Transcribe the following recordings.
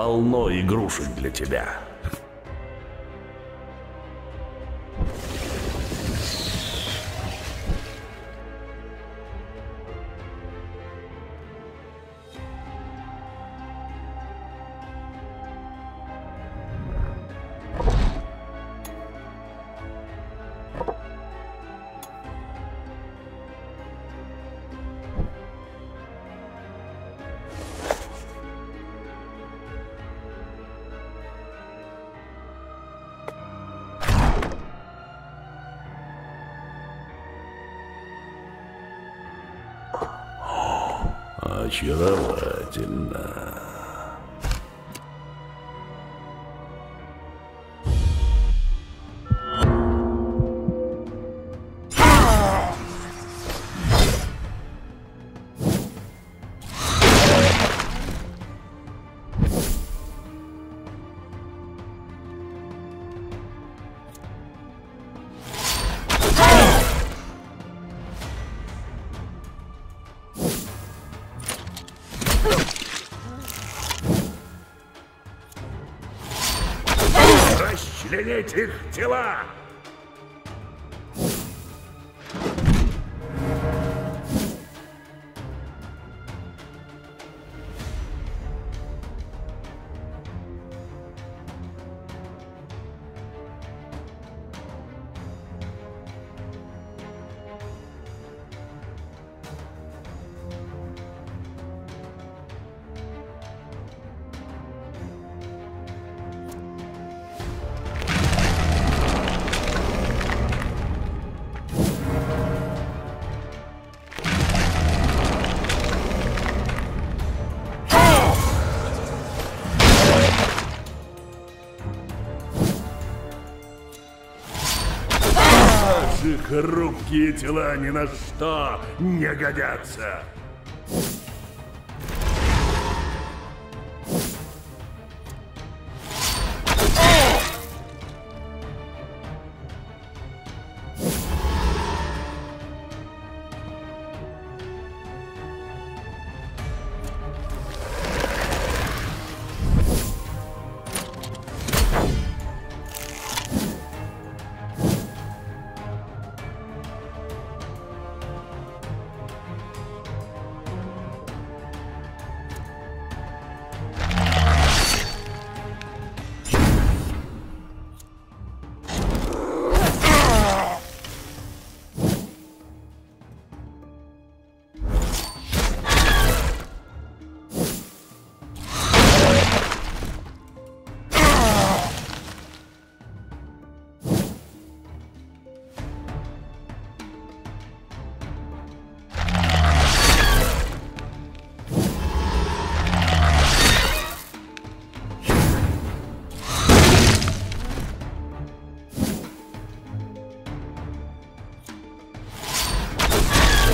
полно игрушек для тебя. Очаровательно. Расчленить их тела! Хрупкие тела ни на что не годятся.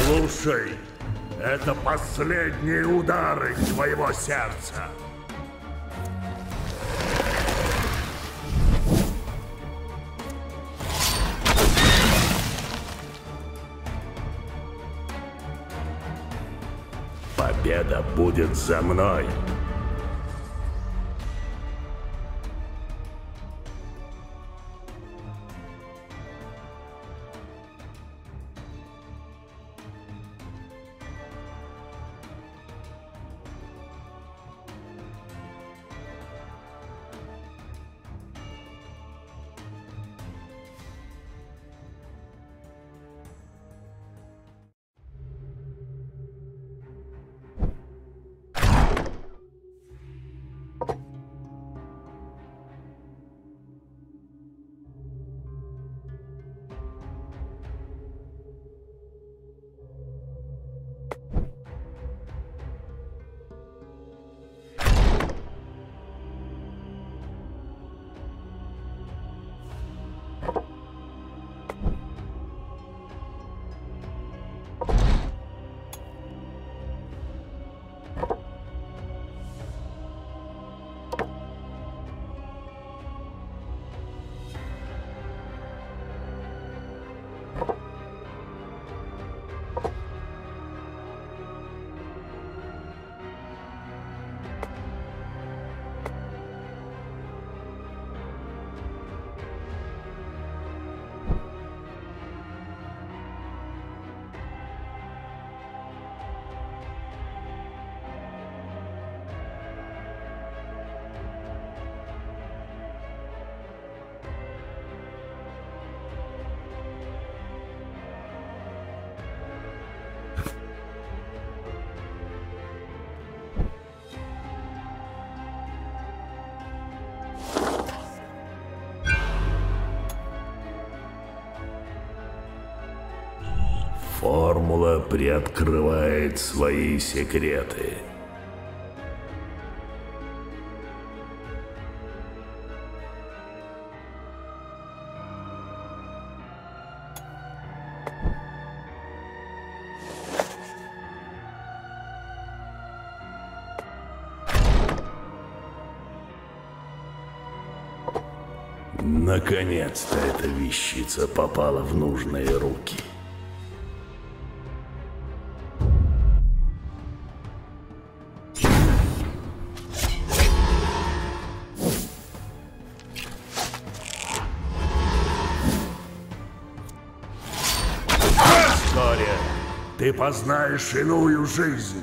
Слушай, это последние удары твоего сердца. Победа будет за мной. Формула приоткрывает свои секреты. Наконец-то эта вещица попала в нужные руки. Вскоре ты познаешь иную жизнь.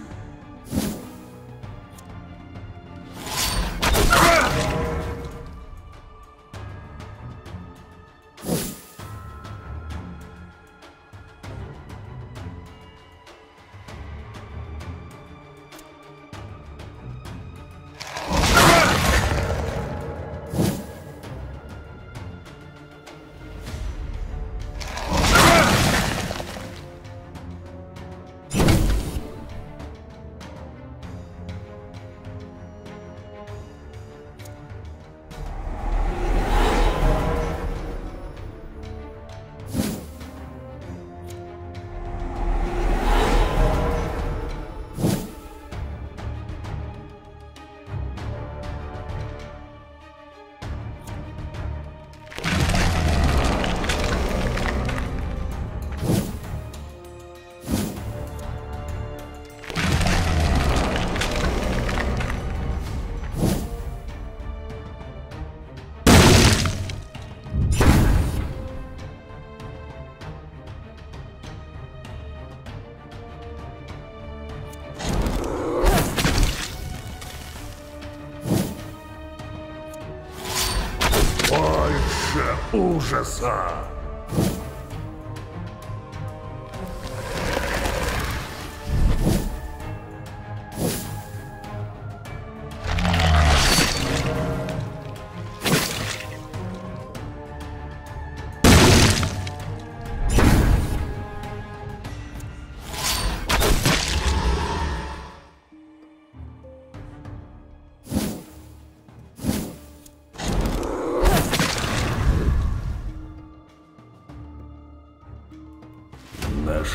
Shazam!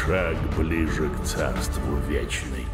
Шаг ближе к царству вечной